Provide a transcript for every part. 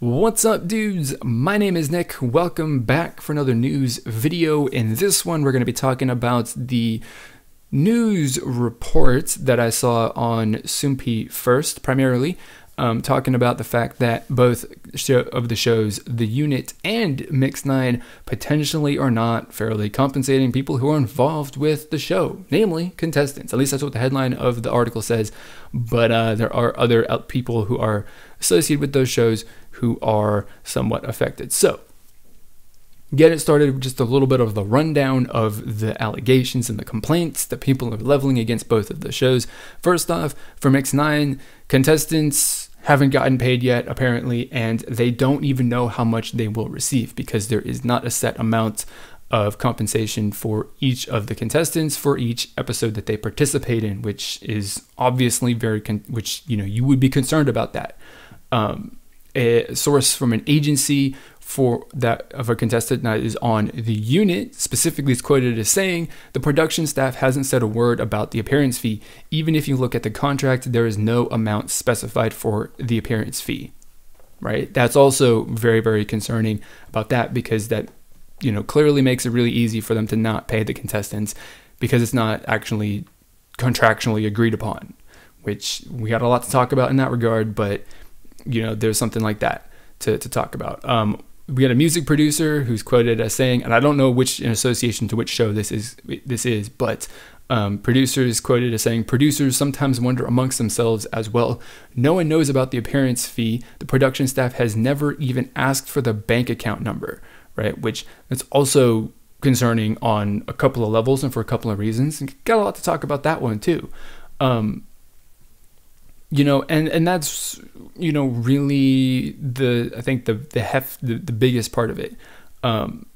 What's up dudes? My name is Nick. Welcome back for another news video. In this one, we're going to be talking about the news report that I saw on Soompi first, primarily, um, talking about the fact that both of the shows, The Unit and Mixnine, potentially are not fairly compensating people who are involved with the show, namely contestants. At least that's what the headline of the article says. But uh, there are other people who are associated with those shows who are somewhat affected. So, get it started just a little bit of the rundown of the allegations and the complaints that people are leveling against both of the shows. First off, for Mixnine, contestants haven't gotten paid yet, apparently, and they don't even know how much they will receive because there is not a set amount of compensation for each of the contestants for each episode that they participate in, which is obviously very, which, you know, you would be concerned about that. Um, a source from an agency for that of a contestant that is on the unit. Specifically is quoted as saying the production staff hasn't said a word about the appearance fee. Even if you look at the contract there is no amount specified for the appearance fee. Right? That's also very very concerning about that because that you know clearly makes it really easy for them to not pay the contestants because it's not actually contractually agreed upon which we got a lot to talk about in that regard but you know, there's something like that to, to talk about. Um, we had a music producer who's quoted as saying, and I don't know which in association to which show this is this is, but um, producers quoted as saying, producers sometimes wonder amongst themselves as well. No one knows about the appearance fee. The production staff has never even asked for the bank account number, right? Which that's also concerning on a couple of levels and for a couple of reasons. And got a lot to talk about that one too. Um, you know and and that's you know really the i think the the heft the, the biggest part of it. Um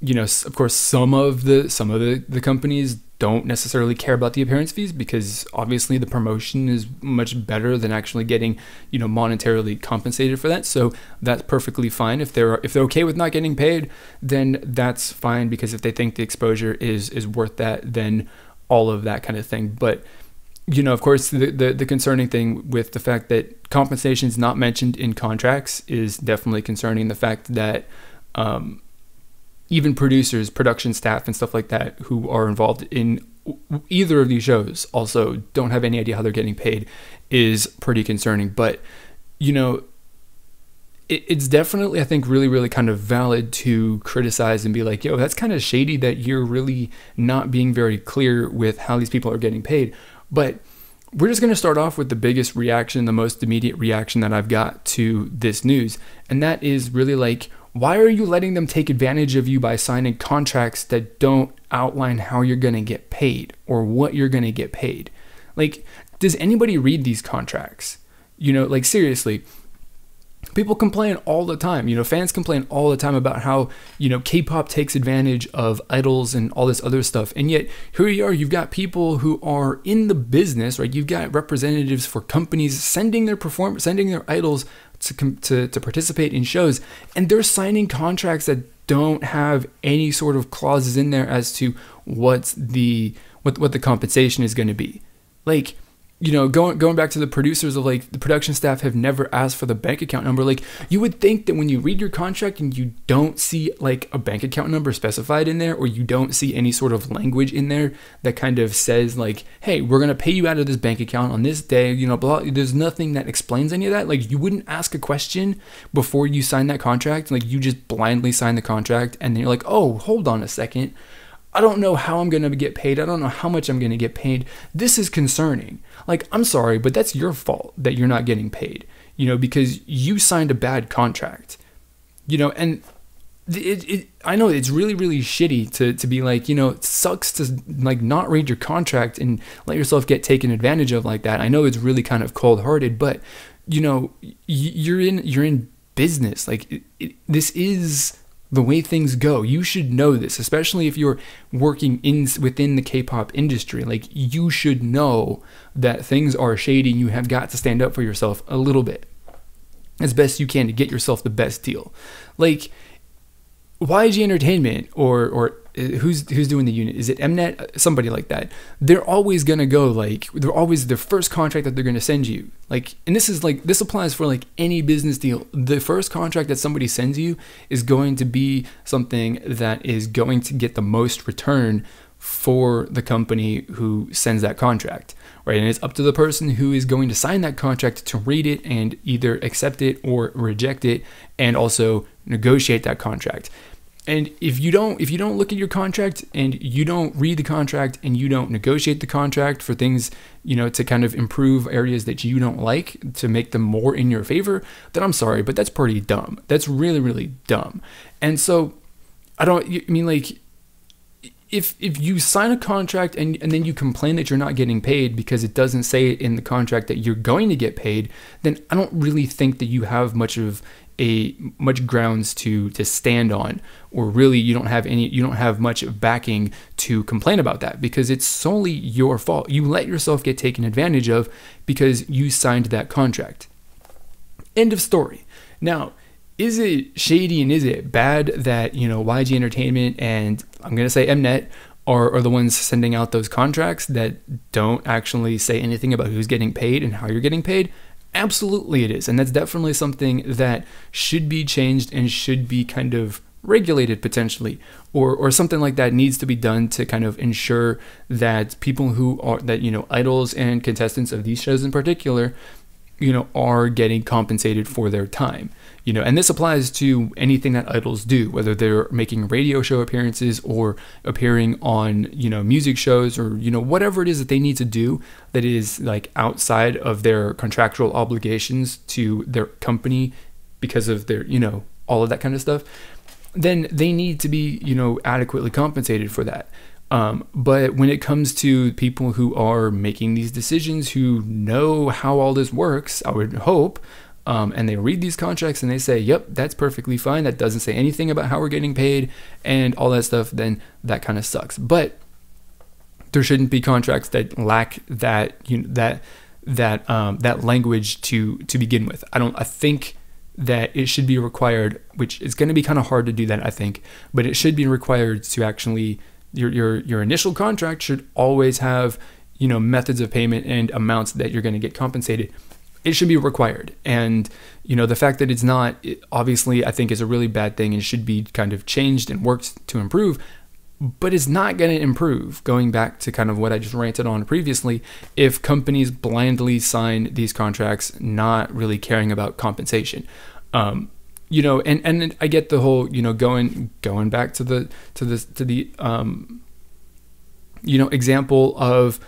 you know of course some of the some of the the companies don't necessarily care about the appearance fees because obviously the promotion is much better than actually getting you know monetarily compensated for that. So that's perfectly fine. If they're if they're okay with not getting paid then that's fine because if they think the exposure is is worth that then all of that kind of thing. But you know, of course, the, the, the, concerning thing with the fact that compensation is not mentioned in contracts is definitely concerning. The fact that um, even producers, production staff, and stuff like that who are involved in either of these shows also don't have any idea how they're getting paid is pretty concerning. But, you know, it, it's definitely, I think, really, really kind of valid to criticize and be like, yo, that's kind of shady that you're really not being very clear with how these people are getting paid but we're just going to start off with the biggest reaction, the most immediate reaction that I've got to this news. And that is really like, why are you letting them take advantage of you by signing contracts that don't outline how you're going to get paid or what you're going to get paid? Like, does anybody read these contracts? You know, like seriously, people complain all the time you know fans complain all the time about how you know k-pop takes advantage of idols and all this other stuff. And yet here you are you've got people who are in the business right? You've got representatives for companies sending their perform sending their idols to, to, to participate in shows and they're signing contracts that don't have any sort of clauses in there as to what's the what, what the compensation is going to be. Like you know, going going back to the producers of like the production staff have never asked for the bank account number. Like you would think that when you read your contract and you don't see like a bank account number specified in there, or you don't see any sort of language in there that kind of says like, "Hey, we're gonna pay you out of this bank account on this day," you know, blah. There's nothing that explains any of that. Like you wouldn't ask a question before you sign that contract. Like you just blindly sign the contract, and then you're like, "Oh, hold on a second. I don't know how I'm going to get paid. I don't know how much I'm going to get paid. This is concerning. Like, I'm sorry, but that's your fault that you're not getting paid, you know, because you signed a bad contract, you know, and it, it, I know it's really, really shitty to, to be like, you know, it sucks to like not read your contract and let yourself get taken advantage of like that. I know it's really kind of cold hearted, but you know, you're in, you're in business. Like it, it, this is the way things go. You should know this, especially if you're working in within the K-pop industry. Like you should know that things are shady and you have got to stand up for yourself a little bit as best you can to get yourself the best deal. Like YG Entertainment or or Uh, who's who's doing the unit? Is it Mnet? Uh, somebody like that. They're always gonna go like they're always the first contract that they're gonna send you. Like, and this is like this applies for like any business deal. The first contract that somebody sends you is going to be something that is going to get the most return for the company who sends that contract, right? And it's up to the person who is going to sign that contract to read it and either accept it or reject it, and also negotiate that contract. And if you don't if you don't look at your contract and you don't read the contract and you don't negotiate the contract for things, you know, to kind of improve areas that you don't like to make them more in your favor, then I'm sorry, but that's pretty dumb. That's really really dumb. And so I don't I mean like if if you sign a contract and, and then you complain that you're not getting paid because it doesn't say in the contract that you're going to get paid, then I don't really think that you have much of a much grounds to to stand on or really you don't have any you don't have much backing to complain about that because it's solely your fault. You let yourself get taken advantage of because you signed that contract. End of story. Now is it shady and is it bad that you know YG Entertainment and I'm gonna say Mnet are, are the ones sending out those contracts that don't actually say anything about who's getting paid and how you're getting paid? Absolutely, it is. And that's definitely something that should be changed and should be kind of regulated potentially or or something like that needs to be done to kind of ensure that people who are that you know idols and contestants of these shows in particular you know are getting compensated for their time you know and this applies to anything that idols do whether they're making radio show appearances or appearing on you know music shows or you know whatever it is that they need to do that is like outside of their contractual obligations to their company because of their you know all of that kind of stuff then they need to be you know adequately compensated for that um, but when it comes to people who are making these decisions, who know how all this works, I would hope, um, and they read these contracts and they say, yep, that's perfectly fine. That doesn't say anything about how we're getting paid and all that stuff, then that kind of sucks. But there shouldn't be contracts that lack that you know, that that um, that language to to begin with. I don't. I think that it should be required, which is going to be kind of hard to do that. I think, but it should be required to actually your your your initial contract should always have you know methods of payment and amounts that you're going to get compensated. It should be required. And you know the fact that it's not it obviously i think is a really bad thing and should be kind of changed and worked to improve but it's not going to improve. Going back to kind of what i just ranted on previously if companies blindly sign these contracts not really caring about compensation. Um, you know, and and I get the whole, you know, going going back to the to the to the um, you know, example of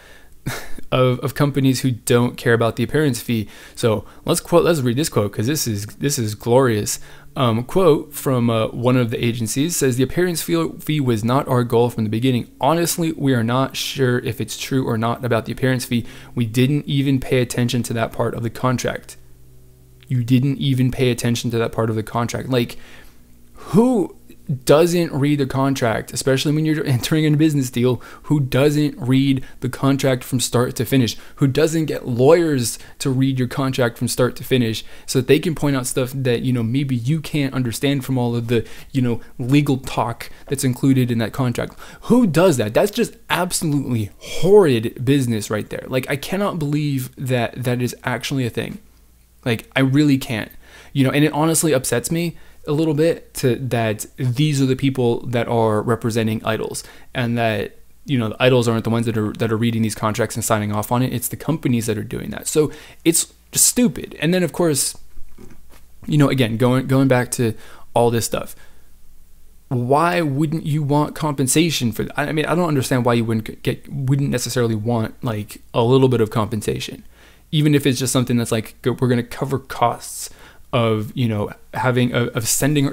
of, of companies who don't care about the appearance fee. So let's quote. Let's read this quote because this is this is glorious. Um, quote from uh, one of the agencies says the appearance fee, fee was not our goal from the beginning. Honestly, we are not sure if it's true or not about the appearance fee. We didn't even pay attention to that part of the contract you didn't even pay attention to that part of the contract. Like, who doesn't read the contract, especially when you're entering a business deal, who doesn't read the contract from start to finish, who doesn't get lawyers to read your contract from start to finish so that they can point out stuff that, you know, maybe you can't understand from all of the, you know, legal talk that's included in that contract. Who does that? That's just absolutely horrid business right there. Like I cannot believe that that is actually a thing. Like I really can't. You know, and it honestly upsets me a little bit to that these are the people that are representing idols and that you know the idols aren't the ones that are that are reading these contracts and signing off on it it's the companies that are doing that so it's stupid and then of course you know again going going back to all this stuff why wouldn't you want compensation for that? I mean, I don't understand why you wouldn't get wouldn't necessarily want like a little bit of compensation even if it's just something that's like we're going to cover costs of you know having of sending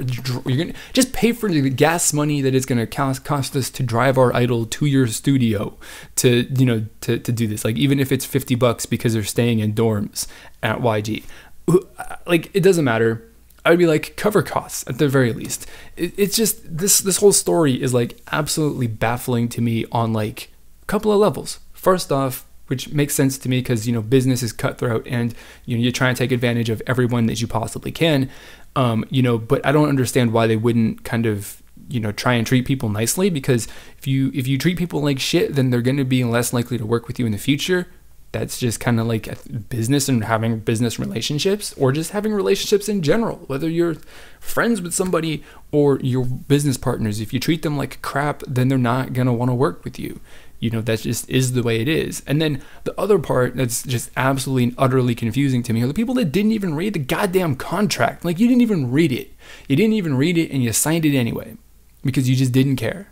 you're gonna just pay for the gas money that it's gonna cost cost us to drive our idol to your studio to you know to, to do this. Like even if it's 50 bucks because they're staying in dorms at YG uh, like it doesn't matter. I would be like cover costs at the very least. It, it's just this this whole story is like absolutely baffling to me on like a couple of levels. First off which makes sense to me because you know business is cutthroat and you know you're trying to take advantage of everyone that you possibly can um, you know but i don't understand why they wouldn't kind of you know try and treat people nicely because if you if you treat people like shit then they're going to be less likely to work with you in the future. That's just kind of like business and having business relationships or just having relationships in general whether you're friends with somebody or your business partners. If you treat them like crap then they're not going to want to work with you you know that just is the way it is and then the other part that's just absolutely and utterly confusing to me are the people that didn't even read the goddamn contract like you didn't even read it you didn't even read it and you signed it anyway because you just didn't care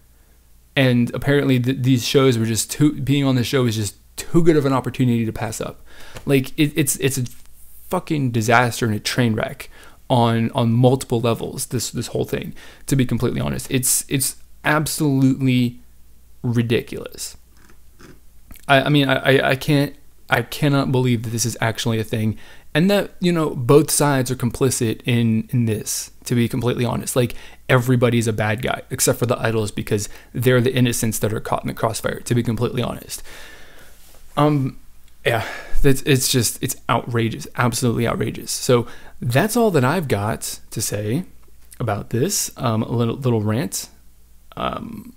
and apparently th- these shows were just too being on the show was just too good of an opportunity to pass up. Like it, it's it's a fucking disaster and a train wreck on on multiple levels. This this whole thing, to be completely honest, it's it's absolutely ridiculous. I, I mean I, I can't I cannot believe that this is actually a thing and that you know both sides are complicit in in this to be completely honest like everybody's a bad guy except for the idols because they're the innocents that are caught in the crossfire to be completely honest um, yeah, it's it's just it's outrageous, absolutely outrageous. So that's all that I've got to say about this. Um, a little little rant. Um,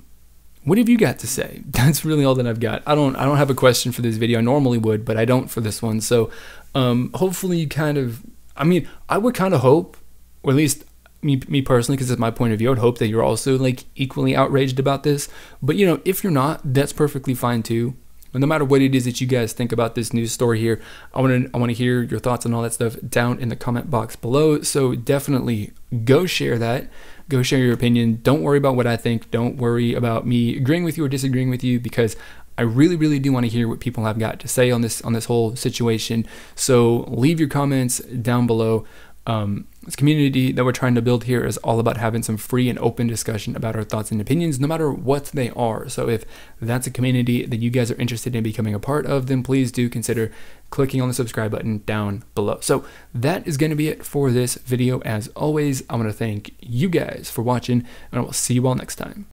what have you got to say? That's really all that I've got. I don't I don't have a question for this video. I normally would, but I don't for this one. So um, hopefully you kind of. I mean, I would kind of hope, or at least me, me personally, because it's my point of view, I would hope that you're also like equally outraged about this. But you know, if you're not, that's perfectly fine too. No matter what it is that you guys think about this news story here, I want to I want to hear your thoughts on all that stuff down in the comment box below. So definitely go share that. Go share your opinion. Don't worry about what I think. Don't worry about me agreeing with you or disagreeing with you because I really, really do want to hear what people have got to say on this on this whole situation. So leave your comments down below. Um, this community that we're trying to build here is all about having some free and open discussion about our thoughts and opinions, no matter what they are. So if that's a community that you guys are interested in becoming a part of, then please do consider clicking on the subscribe button down below. So that is going to be it for this video. As always, I want to thank you guys for watching, and I will see you all next time.